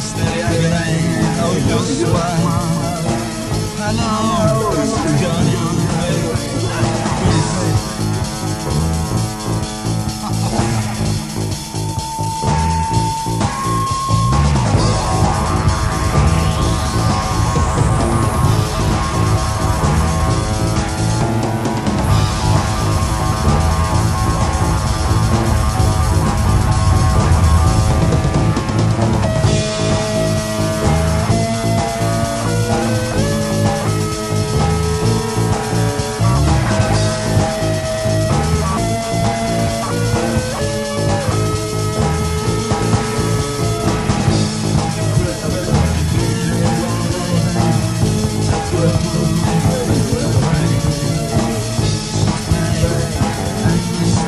Stay again, I'll just.